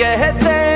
कहते